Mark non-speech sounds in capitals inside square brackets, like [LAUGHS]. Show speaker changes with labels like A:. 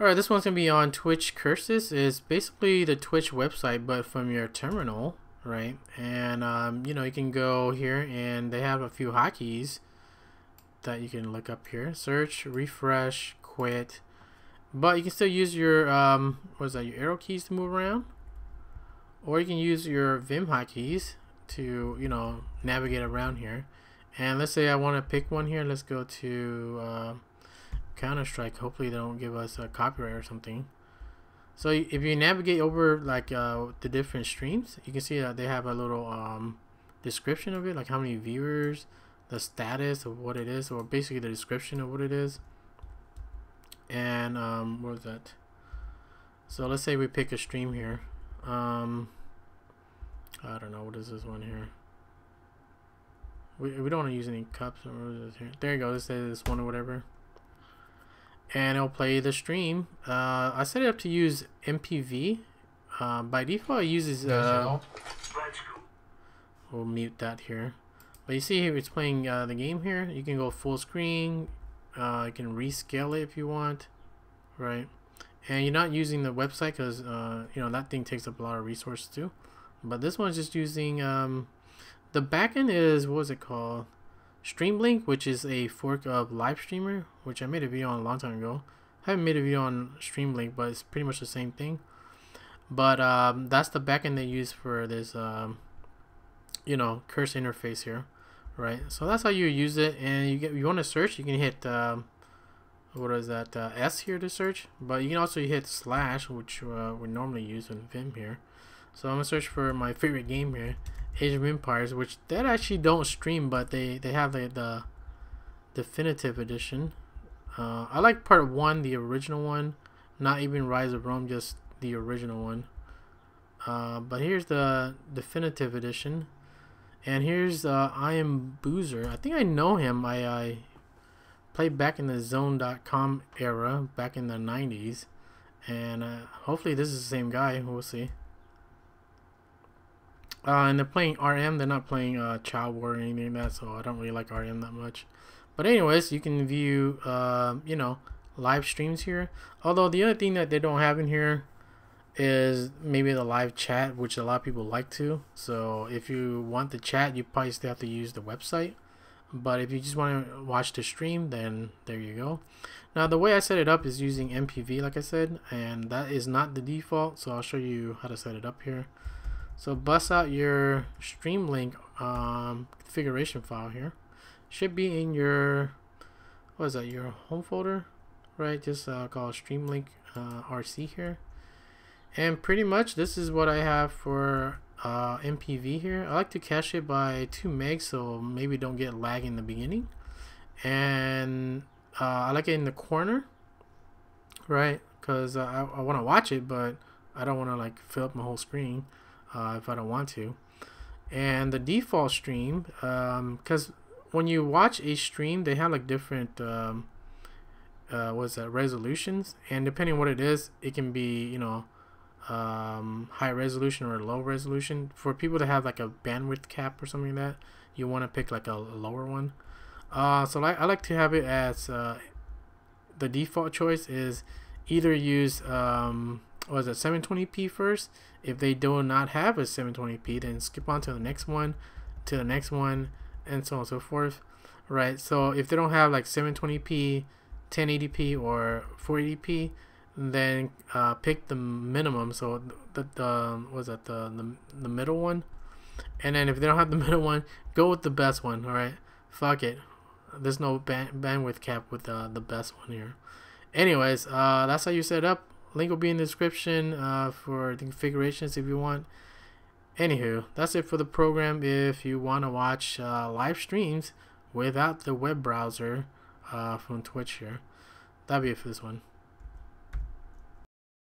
A: Alright, this one's going to be on Twitch Curses. It's basically the Twitch website, but from your terminal, right? And, um, you know, you can go here and they have a few hotkeys that you can look up here. Search, refresh, quit. But you can still use your, um, what is that, your arrow keys to move around. Or you can use your Vim hotkeys to, you know, navigate around here. And let's say I want to pick one here. Let's go to... Uh, Counter-Strike. Hopefully they don't give us a copyright or something. So if you navigate over like uh, the different streams, you can see that they have a little um, description of it, like how many viewers, the status of what it is, or basically the description of what it is. And um, what was that? So let's say we pick a stream here. Um, I don't know what is this one here. We, we don't want to use any cups or what is this here. There you go. Let's say this one or whatever and it'll play the stream. Uh, I set it up to use MPV. Uh, by default, it uses. Uh, we'll mute that here. But you see here, it's playing uh, the game here. You can go full screen. Uh, you can rescale it if you want, right? And you're not using the website because uh, you know that thing takes up a lot of resources too. But this one's just using um, the backend is what was it called? Streamlink, which is a fork of Livestreamer, which I made a video on a long time ago. I haven't made a video on Streamlink, but it's pretty much the same thing. But um, that's the backend they use for this, um, you know, curse interface here, right? So that's how you use it. And you get you want to search, you can hit um, what is that uh, S here to search, but you can also hit slash, which uh, we normally use in Vim here. So I'm gonna search for my favorite game here, Age of Empires, which that actually don't stream, but they they have the, the definitive edition. Uh, I like part one, the original one, not even Rise of Rome, just the original one. Uh, but here's the definitive edition, and here's uh, I am Boozer. I think I know him. I, I played back in the Zone.com era, back in the 90s, and uh, hopefully this is the same guy. We'll see. Uh, and they're playing RM. They're not playing uh, Child War or anything like that, so I don't really like RM that much. But anyways, you can view, uh, you know, live streams here. Although the other thing that they don't have in here is maybe the live chat, which a lot of people like to. So if you want the chat, you probably still have to use the website. But if you just want to watch the stream, then there you go. Now the way I set it up is using MPV, like I said, and that is not the default. So I'll show you how to set it up here. So bust out your Streamlink um, configuration file here. Should be in your, what is that, your home folder, right? Just uh, call Streamlink uh, RC here. And pretty much this is what I have for uh, MPV here. I like to cache it by 2 megs so maybe don't get lag in the beginning. And uh, I like it in the corner, right? Because I, I want to watch it, but I don't want to like fill up my whole screen uh, if I don't want to. And the default stream, because um, when you watch a stream, they have like different, um, uh, what's that, resolutions. And depending what it is, it can be, you know, um, high resolution or low resolution. For people that have like a bandwidth cap or something like that, you want to pick like a, a lower one. Uh, so I, I like to have it as uh, the default choice is either use um, was it 720p first? If they do not have a 720p then skip on to the next one to the next one and so on and so forth right? So if they don't have like 720p 1080p or 480p then uh, pick the minimum so the, the was that the, the the middle one. And then if they don't have the [LAUGHS] middle one go with the best one all right? Fuck it. There's no bandwidth cap with uh, the best one here. Anyways uh, that's how you set up Link will be in the description uh, for the configurations if you want. Anywho, that's it for the program. If you want to watch uh, live streams without the web browser uh, from Twitch here, that'll be it for this one.